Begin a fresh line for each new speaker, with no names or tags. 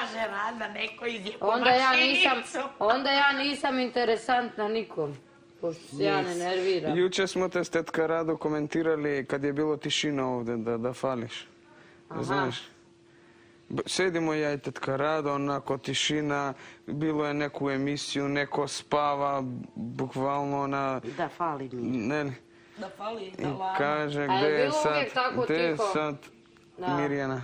kaže Rada, neko je
onda ja nisam, Onda ja nisam interesantna nikom. Pošto se ja ne nerviram.
Juče smo te s tetka Rado komentirali kad je bilo tišina ovdje da, da fališ. Znaš? Sedimo ja i tetka Rado, onako tišina, bilo je neku emisiju, neko spava, bukvalno ona...
Da fali mi.
Ne, ne.
Da fali, da lana.
Kaže, gdje je sad, gdje je sad Mirjana?